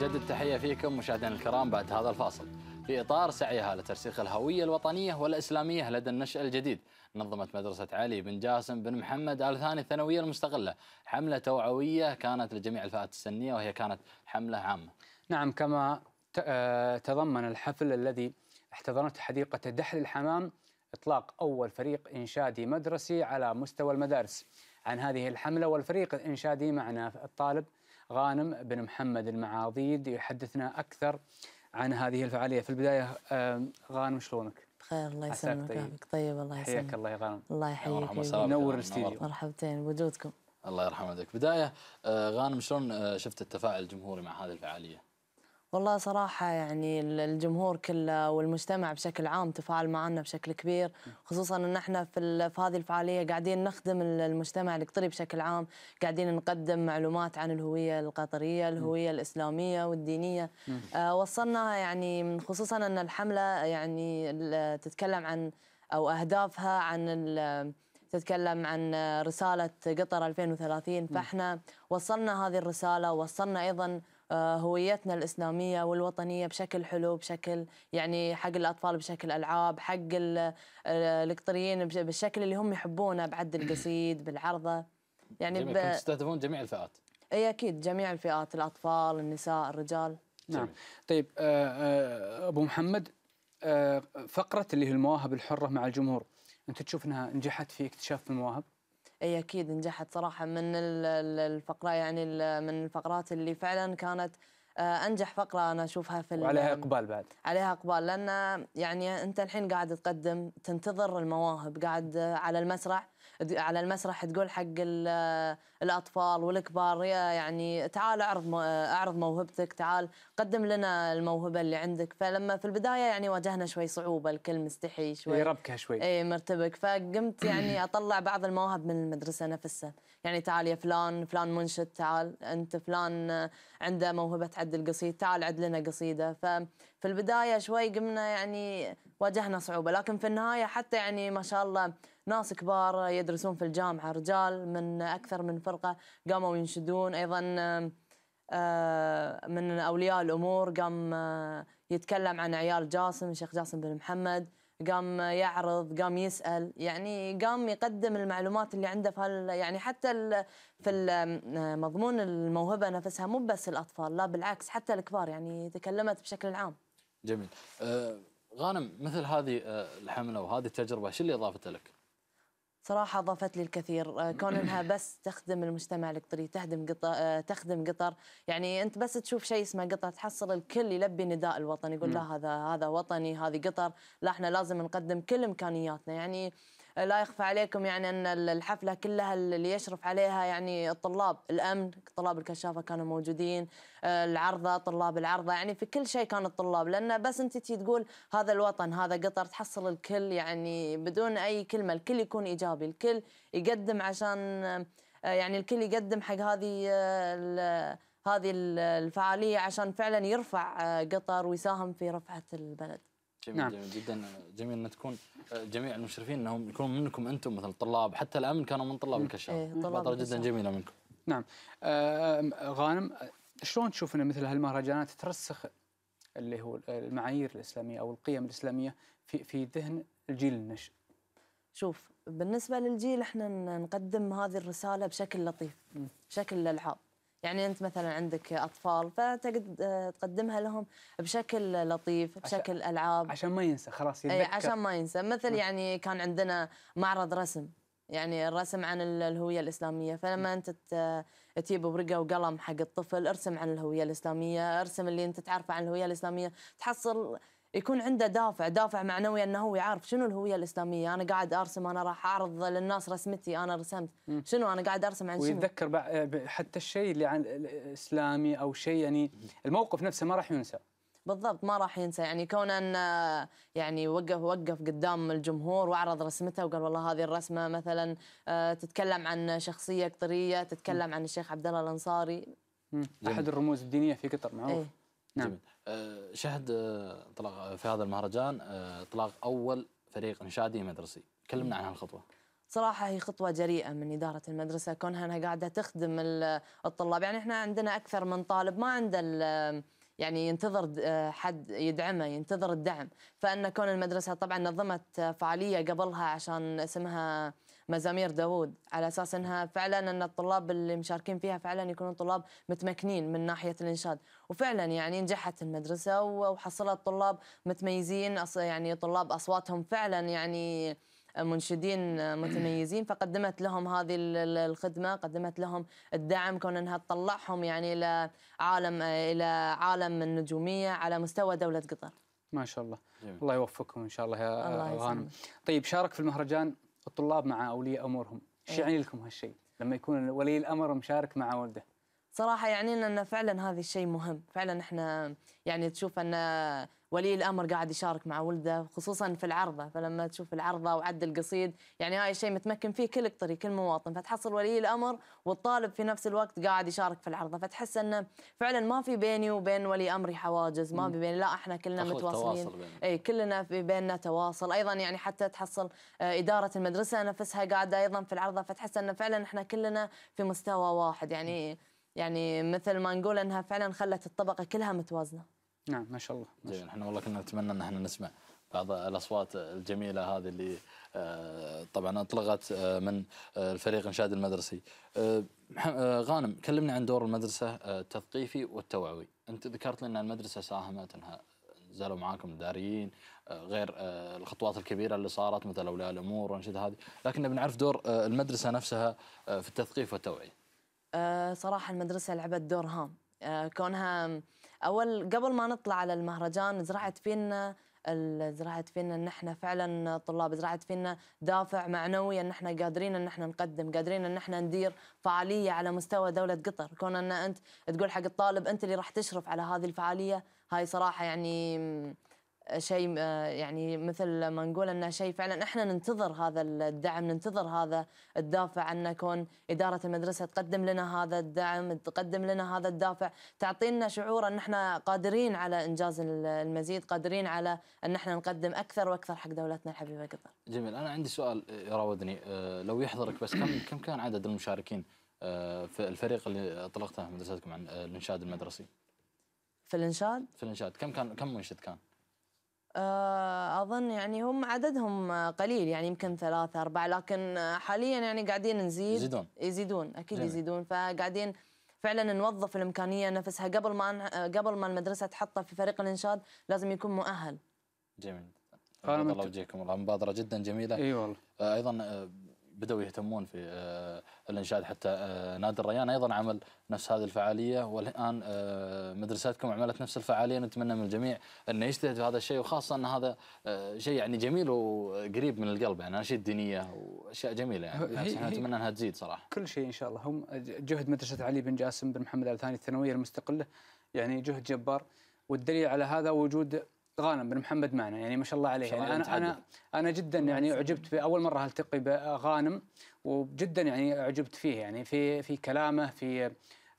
نجدد التحية فيكم مشاهدينا الكرام بعد هذا الفاصل. في إطار سعيها لترسيخ الهوية الوطنية والإسلامية لدى النشأ الجديد نظمت مدرسة علي بن جاسم بن محمد آل ثاني الثانوية المستقلة حملة توعوية كانت لجميع الفئات السنية وهي كانت حملة عامة. نعم كما آه، تضمن الحفل الذي احتضنته حديقة دحل الحمام إطلاق أول فريق إنشادي مدرسي على مستوى المدارس. عن هذه الحملة والفريق الإنشادي معنا الطالب غانم بن محمد المعاضيد يحدثنا أكثر عن هذه الفعالية في البداية غانم شلونك؟ بخير الله يسلمك طيب. طيب الله حياك يسلمك الله يا غانم الله يحييك. نور. الاستديو مرحبتين بوجودكم الله يرحم والديك بداية آه، غانم شلون آه، شفت التفاعل الجمهوري مع هذه الفعالية؟ والله صراحة يعني ال- الجمهور كله والمجتمع بشكل عام تفاعل معنا بشكل كبير خصوصا إن إحنا في, في هذه الفعالية قاعدين نخدم ال- المجتمع القطري بشكل عام قاعدين نقدم معلومات عن الهوية القطرية الهوية الإسلامية والدينية. آه وصلنا يعني خصوصا إن الحملة يعني تتكلم عن أو أهدافها عن تتكلم عن رسالة قطر 2030 فإحنا وصلنا هذه الرسالة وصلنا أيضا آه، هويتنا الإسلامية والوطنية بشكل حلو بشكل يعني حق الأطفال بشكل ألعاب حق ال- آه، القطريين بالشكل اللي هم يحبونه بعد القصيد بالعرضة. يعني ب... تستهدفون جميع الفئات. أي أكيد جميع الفئات الأطفال النساء الرجال. نعم. جميل. طيب آه، آه، أبو محمد آه، فقرة اللي هي المواهب الحرة مع الجمهور أنت تشوف إنها نجحت في اكتشاف المواهب؟ اي أكيد نجحت صراحة. من ال- ال- الفقرة يعني من الفقرات اللي فعلا كانت آه، أنجح فقرة أنا أشوفها في وعليها إقبال بعد. عليها إقبال. لأن يعني أنت الحين قاعد تقدم تنتظر المواهب قاعد على المسرح على المسرح تقول حق الأطفال والكبار يا يعني تعال أعرض أعرض موهبتك تعال قدم لنا الموهبة اللي عندك. فلما في البداية يعني واجهنا شوي صعوبة الكل مستحي شوي. يربكها شوي. اي مرتبك. فقمت يعني أطلع بعض المواهب من المدرسة نفسها. يعني تعال يا فلان فلان منشد تعال. أنت فلان عنده موهبة عد القصيد تعال عد لنا قصيدة. ففي البداية شوي قمنا يعني واجهنا صعوبة. لكن في النهاية حتى يعني ما شاء الله ناس كبار يدرسون في الجامعة رجال من أكثر من فرقه قاموا ينشدون. أيضا آه، آه، من أولياء الأمور قام آه، يتكلم عن عيال جاسم الشيخ جاسم بن محمد. قام يعرض قام يسأل. يعني قام يقدم المعلومات اللي عنده في يعني حتى في ال- مضمون الموهبة نفسها مو بس الأطفال لا بالعكس حتى الكبار يعني تكلمت بشكل عام. جميل. آه، غانم مثل هذه آه، الحملة وهذه التجربة شو اللي أضافت لك؟ صراحة أضافت لي الكثير. آه، كون إنها بس تخدم المجتمع القطري تخدم قطر آه، تخدم قطر. يعني أنت بس تشوف شيء اسمه قطر تحصل الكل يلبي نداء الوطن يقول لا هذا هذا وطني هذه قطر. لا إحنا لازم نقدم كل إمكانياتنا. يعني لا يخفى عليكم يعني أن ال- الحفلة كلها اللي يشرف عليها يعني الطلاب الأمن طلاب الكشافة كانوا موجودين آه، العرضة طلاب العرضة يعني في كل شيء كان الطلاب. لأن بس أنت تي تقول هذا الوطن هذا قطر تحصل الكل يعني بدون أي كلمة. الكل يكون إيجابي الكل يقدم عشان آه، يعني الكل يقدم حق هذه آه، هذه ال- الفعالية عشان فعلا يرفع قطر ويساهم في رفعة البلد. جميل نعم. جميل جدا جميل ان تكون جميع المشرفين إنهم يكونوا منكم أنتم مثل الطلاب حتى الامن كانوا من طلاب الكشاف. إيه، طلاب فترة جدا. جميلة منكم. نعم. آه، غانم شلون تشوف ان مثل هالمهرجانات ترسخ اللي هو المعايير الإسلامية أو القيم الإسلامية في في ذهن الجيل النشء شوف بالنسبة للجيل إحنا نقدم هذه الرسالة بشكل لطيف بشكل الألعاب يعني أنت مثلا عندك أطفال فتقد آه، تقدمها لهم بشكل لطيف بشكل ألعاب. عشان ما ينسى خلاص يتذكر عشان ما ينسى. مثل يعني كان عندنا معرض رسم. يعني الرسم عن ال- الهوية الإسلامية. فلما أنت تجيب ورقة وقلم حق الطفل ارسم عن الهوية الإسلامية ارسم اللي أنت تعرفه عن الهوية الإسلامية. تحصل يكون عنده دافع دافع معنوي إنه هو يعرف شنو الهوية الإسلامية. أنا قاعد أرسم أنا راح أعرض للناس رسمتي أنا رسمت. شنو؟ أنا قاعد أرسم عن شنو؟ ويتذكر بع- ب- حتى الشيء اللي عن الإسلامي أو شيء يعني الموقف نفسه ما راح ينسى. بالضبط ما راح ينسى. يعني كون ان آه، يعني وقف وقف قدام الجمهور وعرض رسمته وقال والله هذه الرسمة مثلا آه، تتكلم عن شخصية قطرية تتكلم عن الشيخ عبد الله الأنصاري. أحد الرموز الدينية في قطر معروف. إيه. نعم. جميل. آه، شهد آه، اطلاق في هذا المهرجان آه، اطلاق أول فريق انشادي مدرسي. كلمنا عن هالخطوة. صراحة هي خطوة جريئة من إدارة المدرسة كونها أنها قاعدة تخدم ال- الطلاب. يعني إحنا عندنا أكثر من طالب ما عنده يعني ينتظر آه، حد يدعمه ينتظر الدعم. فأن كون المدرسة طبعا نظمت آه، فعالية قبلها عشان اسمها مزامير داوود على أساس أنها فعلا أن الطلاب اللي مشاركين فيها فعلا يكونون طلاب متمكنين من ناحية الإنشاد. وفعلا يعني نجحت المدرسة و- وحصلت طلاب متميزين أص- يعني طلاب أصواتهم فعلا يعني منشدين متميزين فقدمت لهم هذه ال- ال- الخدمة قدمت لهم الدعم كون إنها تطلعهم يعني إلى عالم إلى عالم النجومية على مستوى دولة قطر. ما شاء الله. جميل. الله يوفقكم إن شاء الله يا الله غانم. طيب شارك في المهرجان. الطلاب مع اولياء أمورهم. إيش إيه. يعني لكم هالشيء؟ لما يكون ولي الأمر مشارك مع ولده صراحة يعني لنا إن فعلا هذا الشيء مهم. فعلا إحنا يعني تشوف أن ولي الأمر قاعد يشارك مع ولده خصوصا في العرضة. فلما تشوف العرضة وعد القصيد يعني هاي الشيء متمكن فيه كل قطري كل مواطن. فتحصل ولي الأمر والطالب في نفس الوقت قاعد يشارك في العرضة. فتحس إنه فعلا ما في بيني وبين ولي أمري حواجز ما في بين لا إحنا كلنا متواصلين. إي كلنا في بيننا تواصل. أيضا يعني حتى تحصل آه، إدارة المدرسة نفسها قاعدة أيضا في العرضة. فتحس ان فعلا إحنا كلنا في مستوى واحد. يعني يعني مثل ما نقول إنها فعلا خلت الطبقة كلها متوازنة. نعم ما شاء الله ما شاء جميل إحنا والله كنا نتمنى إن إحنا نسمع بعض الأصوات الجميلة هذه اللي آه، طبعا أطلقت آه، من آه، الفريق إنشاد المدرسي. غانم كلمنا عن دور المدرسة التثقيفي والتوعوي، أنت ذكرت لنا المدرسة ساهمت إنها نزلوا معاكم داريين آه، غير الخطوات الكبيرة اللي صارت مثل أولياء الأمور والأنشطة هذه، لكن نبي نعرف دور المدرسة نفسها في التثقيف والتوعية. صراحة المدرسة لعبت دور هام. كونها أول قبل ما نطلع على المهرجان زرعت فينا زرعت فينا إن إحنا فعلا طلاب زرعت فينا دافع معنوي إن إحنا قادرين إن إحنا نقدم قادرين إن إحنا ندير فعالية على مستوى دولة قطر. كون إن أنت تقول حق الطالب أنت اللي راح تشرف على هذه الفعالية هاي صراحة يعني شيء آه، يعني مثل ما نقول إنه شيء فعلا إحنا ننتظر هذا الدعم ننتظر هذا الدافع ان كون إدارة المدرسة تقدم لنا هذا الدعم تقدم لنا هذا الدافع تعطينا شعور إن إحنا قادرين على إنجاز ال- المزيد قادرين على إن إحنا نقدم أكثر وأكثر حق دولتنا. الحبيبه قطر. جميل. أنا عندي سؤال يراودني آه، لو يحضرك بس كم كم كان عدد المشاركين آه، في الفريق اللي أطلقته مدرستكم عن آه، الإنشاد المدرسي؟ في الإنشاد؟ في الإنشاد. كم كان كم منشد كان؟ آه، أظن يعني هم عددهم قليل يعني يمكن ثلاثة أربعة لكن حاليا يعني قاعدين نزيد. يزيدون. يزيدون أكيد جميل. يزيدون. فقاعدين فعلا نوظف الإمكانية نفسها. قبل ما قبل ما المدرسة تحطه في فريق الانشاد لازم يكون مؤهل. جميل. الله وجهكم والله مبادرة جدا جميلة. إي والله. آه، أيضا آه، بدأوا يهتمون في آه، الإنشاد حتى آه، نادي الريان. أيضا عمل نفس هذه الفعالية والآن آه، مدرستكم عملت نفس الفعالية. نتمنى من الجميع انه يجتهد في هذا الشيء وخاصة أن هذا شيء يعني جميل وقريب من القلب. يعني أناشيد دينية وأشياء جميلة يعني. إحنا نتمنى أنها تزيد صراحة. كل شيء إن شاء الله. هم جهد مدرسة علي بن جاسم بن محمد ال ثاني الثانوية المستقلة يعني جهد جبار. والدليل على هذا وجود غانم بن محمد معنا يعني ما شاء الله عليه يعني أنا أنا. أنا جدا يعني أعجبت باول مرة التقي بغانم وجدا يعني أعجبت فيه يعني في في كلامه في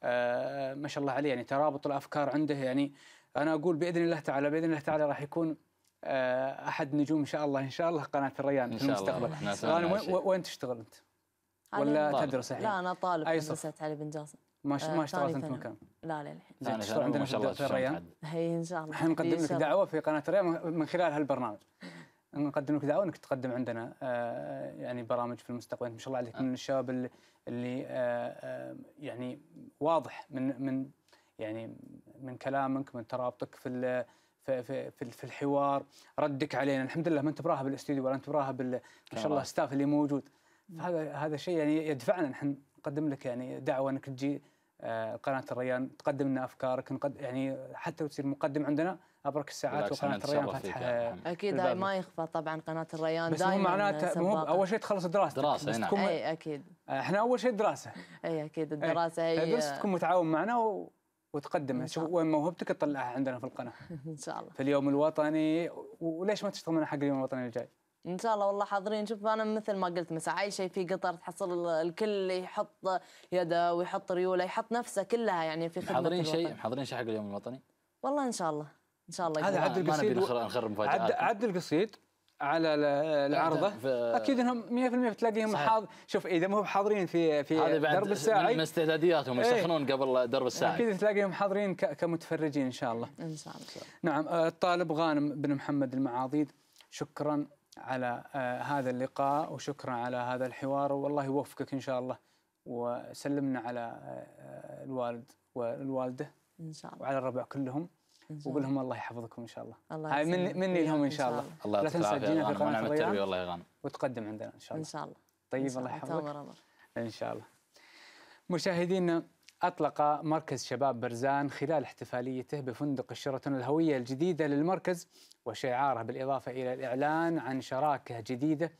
آه ما شاء الله عليه يعني ترابط الأفكار عنده يعني أنا أقول بإذن الله تعالى بإذن الله تعالى راح يكون آه أحد نجوم إن شاء الله إن شاء الله قناة الريان إن في شاء الله. المستقبل غانم. وين, تشتغل أنت؟ ولا. تدرس الحين؟ لا أنا طالب مدرسة علي بن جاسم ما ش- آه، ما اشتغلت أنت. مكان. لا لا الحين ثاني تشتغل عندنا في تعدد. هي إن شاء الله. إحنا نقدم لك. دعوة في قناة الريان من- من خلال هالبرنامج. نقدم لك دعوة إنك تقدم عندنا آه، يعني برامج في المستقبل. ما شاء الله عليك من الشباب اللي, اللي آه، آه، يعني واضح من من يعني من كلامك من ترابطك في ال- في في في الحوار. ردك علينا. الحمد لله ما أنت براها بالاستوديو ولا أنت براها بال ما شاء الله. ال staff اللي موجود. فهذا هذا شيء يعني يدفعنا. نحن نقدم لك يعني دعوة إنك تجي آه، قناة الريان تقدم لنا افكارك نقد يعني حتى تصير مقدم عندنا أبرك الساعات وقناة الريان فاتحة محمد. أكيد هاي ما يخفى طبعا قناة الريان بس مو دائما معناته مو. أول شيء تخلص دراستك دراسة، بس أي نعم. تكون أي أكيد إحنا أول شيء دراسة أي أكيد إيه. الدراسة هي بس تكون متعاون معنا و... وتقدم إن شوف وين موهبتك تطلعها عندنا في القناة إن شاء الله في اليوم الوطني و... وليش ما تشتغل معنا حق اليوم الوطني الجاي؟ إن شاء الله والله حاضرين. شوف أنا مثل ما قلت مساء أي شيء في قطر تحصل ال- الكل يحط يده ويحط ريولة يحط نفسه كلها يعني في خدمة الوطن. شيء؟ محضرين شيء حق اليوم الوطني؟ والله إن شاء الله. إن شاء الله هذا ما- ما القصيد نخرب عد القصيد على ال- العرضة. في- أكيد إنهم 100% بتلاقيهم. حاضر شوف إذا مو بحاضرين في في هذه بعد درب من الساعي استعدادياتهم إيه. يسخنون قبل درب الساعي أكيد تلاقيهم حاضرين ك- كمتفرجين إن شاء الله. إن شاء الله. نعم آه، الطالب غانم بن محمد المعاضيد شكرا. على آه، هذا اللقاء وشكرا على هذا الحوار والله يوفقك إن شاء الله. وسلمنا على آه، الوالد والوالدة. إن شاء الله. وعلى الربع كلهم. إن شاء وقول الله. لهم الله يحفظكم إن شاء الله. الله هاي مني يسلمك. مني لهم إن شاء الله. الله. لا تنسى تجينا في قناة ونعم التربية والله يا غانم وتقدم عندنا إن شاء إن الله شاء الله. إن طيب الله يحفظك. إن شاء الله. مشاهدينا أطلق مركز شباب برزان خلال احتفاليته بفندق الشيراتون الهوية الجديدة للمركز وشعاره بالإضافة إلى الإعلان عن شراكة جديدة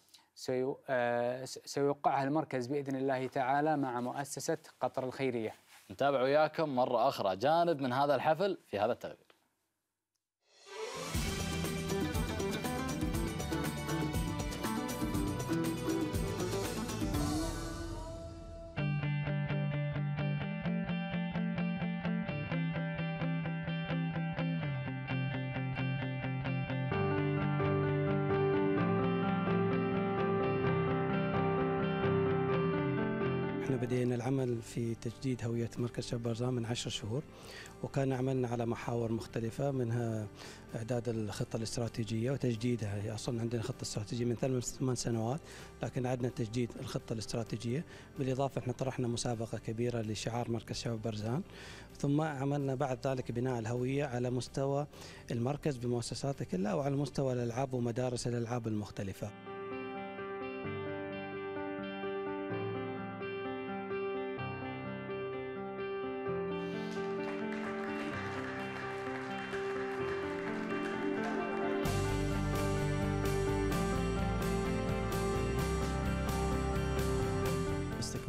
آه، سيوقعها المركز بإذن الله تعالى مع مؤسسة قطر الخيرية. نتابع وياكم مرة أخرى. جانب من هذا الحفل في هذا التقرير إحنا بدينا العمل في تجديد هوية مركز شباب برزان من عشر شهور وكان عملنا على محاور مختلفة منها إعداد الخطة الاستراتيجية وتجديدها. هي أصلا عندنا خطة استراتيجية من ثمان سنوات لكن عدنا تجديد الخطة الاستراتيجية. بالإضافة إحنا طرحنا مسابقة كبيرة لشعار مركز شباب برزان ثم عملنا بعد ذلك بناء الهوية على مستوى المركز بمؤسساته كلها وعلى مستوى الألعاب ومدارس الألعاب المختلفة.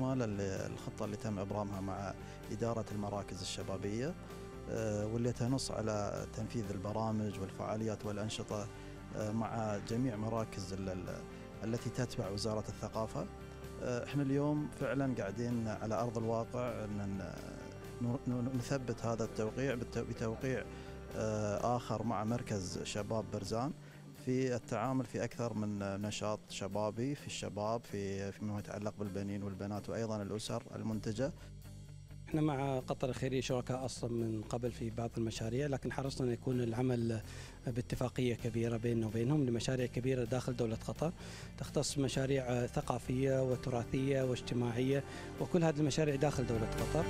استكمالا للخطة اللي تم إبرامها مع إدارة المراكز الشبابية آه، واللي تنص على تنفيذ البرامج والفعاليات والأنشطة آه، مع جميع مراكز ال- ال- التي تتبع وزارة الثقافة. آه، إحنا اليوم فعلا قاعدين على أرض الواقع أن ن- ن- نثبت هذا التوقيع بتوقيع آخر مع مركز شباب برزان. في التعامل في أكثر من نشاط شبابي في الشباب في فيما يتعلق بالبنين والبنات وأيضا الأسر المنتجة. إحنا مع قطر الخيرية شركاء أصلا من قبل في بعض المشاريع لكن حرصنا أن يكون العمل باتفاقية كبيرة بيننا وبينهم لمشاريع كبيرة داخل دولة قطر. تختص مشاريع ثقافية وتراثية واجتماعية وكل هذه المشاريع داخل دولة قطر.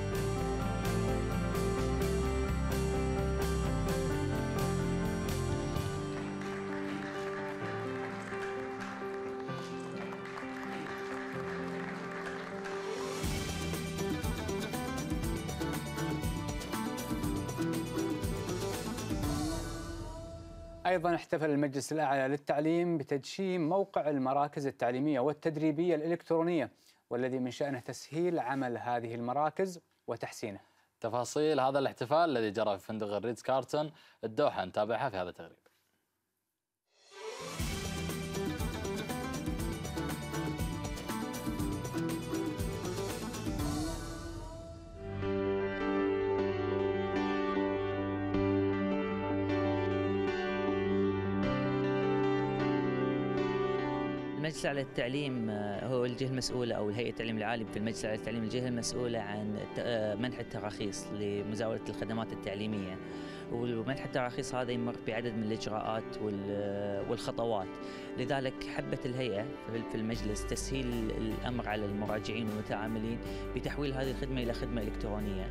أيضا احتفل المجلس الأعلى للتعليم بتدشين موقع المراكز التعليمية والتدريبية الإلكترونية والذي من شأنه تسهيل عمل هذه المراكز وتحسينه. تفاصيل هذا الاحتفال الذي جرى في فندق الريدز كارتون الدوحة نتابعها في هذا التقرير. المجلس الأعلى للتعليم آه، هو الجهة المسؤولة أو الهيئة التعليم العالي في المجلس الأعلى للتعليم الجهة المسؤولة عن آه، منح التراخيص لمزاولة الخدمات ومنح التراخيص هذا يمر بعدد من الإجراءات وال- والخطوات. لذلك حبت الهيئة في- المجلس تسهيل الأمر على المراجعين والمتعاملين بتحويل هذه الخدمة إلى خدمة إلكترونية.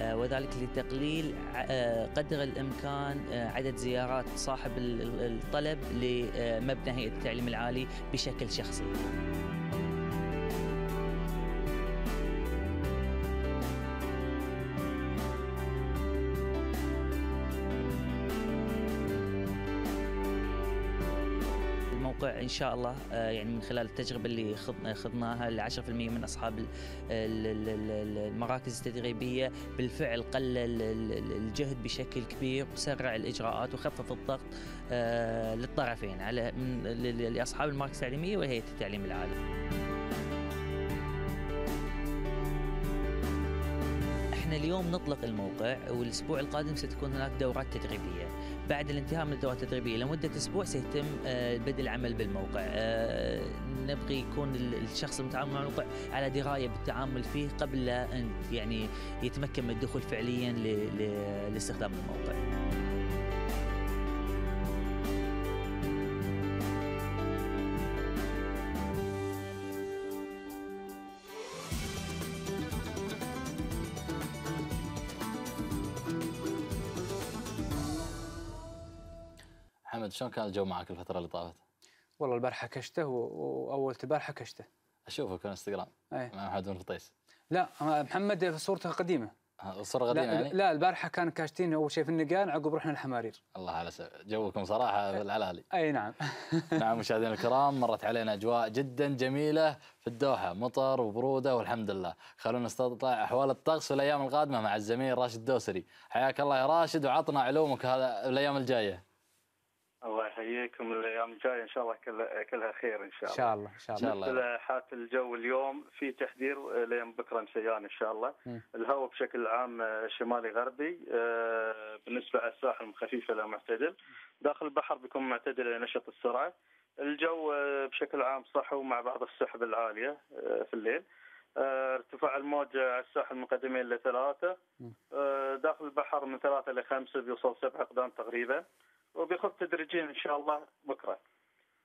آه، وذلك لتقليل آه، قدر الإمكان آه، عدد زيارات صاحب ال- ال- الطلب لمبنى هيئة التعليم العالي بشكل شخصي. إن شاء الله آه، يعني من خلال التجربة اللي خض- خضناها ال 10% من أصحاب ال- ال- ال- ال- المراكز التدريبية بالفعل قلل ال- ال- الجهد بشكل كبير وسرع الإجراءات وخفف الضغط آه، للطرفين على ل- ل- لأصحاب المراكز التعليمية وهيئه التعليم العالي. إحنا اليوم نطلق الموقع والأسبوع القادم ستكون هناك دورات تدريبية بعد الانتهاء من الدورة التدريبية لمدة أسبوع سيتم آه، بدء العمل بالموقع. آه، نبغي يكون ال- الشخص المتعامل مع الموقع على دراية بالتعامل فيه قبل أن يعني يتمكن من الدخول فعليا لاستخدام الموقع. محمد شلون كان الجو معك الفترة اللي طافت؟ والله البارحة كشته وأول البارحه كشته اشوفك في الانستغرام أي. مع محمد بن فطيس. لا محمد صورته قديمة. ها، صورة قديمة لا, يعني؟ لا البارحة كان كاشتين أول شيء في النقان عقب رحنا الحمارير. الله على س... جوكم صراحة في العلالي. اي نعم. نعم مشاهدينا الكرام مرت علينا أجواء جدا جميلة في الدوحة. مطر وبرودة والحمد لله. خلونا نستطلع أحوال الطقس في الأيام القادمة مع الزميل راشد الدوسري حياك الله يا راشد وعطنا علومك هذا الأيام الجاية. الله يحييكم الأيام الجاية إن شاء الله كلها كلها خير إن شاء إن الله. شاء الله إن شاء الله. مثل حالة الجو اليوم في تحذير لين بكرة مسيان إن شاء الله. الهواء بشكل عام آه، شمالي غربي آه، بالنسبة على الساحل من خفيف إلى معتدل. داخل البحر بيكون معتدل إلى نشط السرعة. الجو آه، بشكل عام صحو مع بعض السحب العالية في الليل. ارتفاع الموج على الساحل من قدمين داخل البحر من ثلاثة لخمسه بيوصل سبع أقدام تقريبا. وبيخف تدريجيا إن شاء الله بكرة.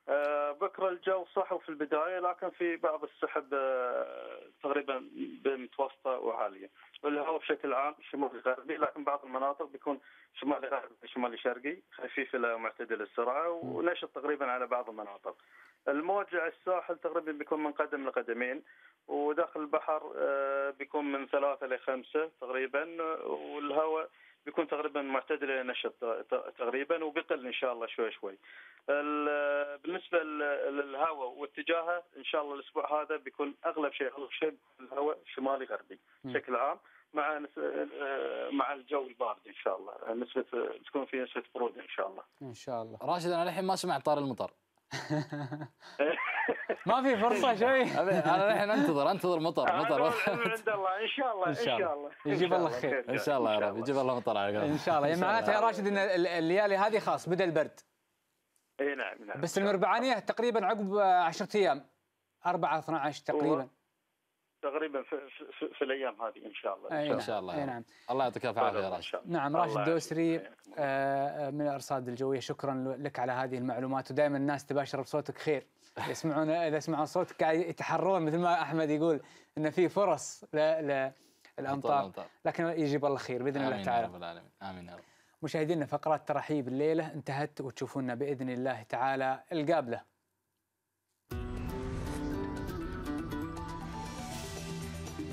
آه، بكرة الجو صحو في البداية لكن في بعض السحب آه، تقريبا بمتوسطة وعالية. الهواء بشكل عام شمالي غربي لكن بعض المناطق بيكون شمالي غربي شمالي شرقي خفيف إلى معتدل السرعة ونشط تقريبا على بعض المناطق. الموج على الساحل تقريبا بيكون من قدم لقدمين وداخل البحر آه، بيكون من ثلاثة لخمسه تقريبا والهواء بيكون تقريبا معتدل نشط تقريبا وبيقل إن شاء الله شوي شوي. ال- بالنسبة لل- للهواء واتجاهه إن شاء الله الأسبوع هذا بيكون أغلب شيء أغلب شيء الهواء شمالي غربي. بشكل عام مع آه، مع الجو البارد إن شاء الله نسبه تكون في نسبة بروده إن شاء الله. إن شاء الله راشد أنا الحين ما سمعت طار المطر ما في فرصة شوي. أنا الحين انتظر انتظر مطر مطر. عند الله. إن شاء الله إن شاء الله. يجيب الله. خير. إن شاء الله يا رب. يجيب الله مطر على إن شاء الله. يعني معناته يا راشد إن ال- الليالي هذه خلاص بدأ البرد. إي نعم نعم. بس المربعانية تقريبا عقب 10 أيام. 4 12 تقريبا. تقريبا في, في, في الأيام هذه إن شاء الله. أي إن نعم شاء الله. نعم. الله يعطيك الف عافيه يا راشد. شاء الله. نعم راشد يعافيك. دوسري حياكم الله. آه، من الأرصاد الجوية. شكرا لك على هذه المعلومات. ودائما الناس تباشر بصوتك خير. يسمعون إذا سمعوا صوتك قاعد يتحرون مثل ما أحمد يقول إن في فرص ل- للأمطار. الأمطار. لكن يجيب الله خير بإذن الله آمين يا تعالى. رب العالمين. آمين يا رب. مشاهدينا فقرات ترحيب الليلة انتهت وتشوفونا بإذن الله تعالى. القابلة.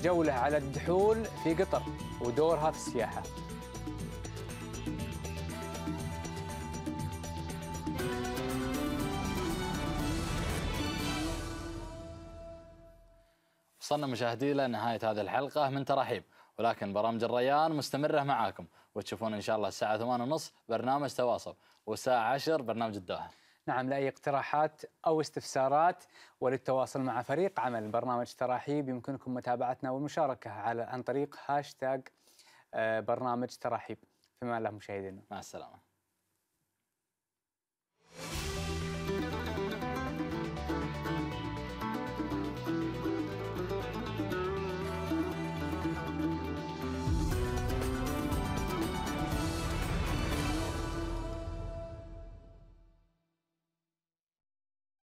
جولة على الدحول في قطر ودورها في السياحة. وصلنا مشاهدينا لنهاية هذه الحلقة من تراحيب ولكن برامج الريان مستمرة معاكم وتشوفون إن شاء الله الساعة 8:30 برنامج تواصل والساعة 10 برنامج الدوحة. نعم لأي اقتراحات أو استفسارات وللتواصل مع فريق عمل برنامج تراحيب يمكنكم متابعتنا والمشاركة على عن طريق هاشتاج آه، برنامج تراحيب. فيما الله مشاهدينا مع السلامة.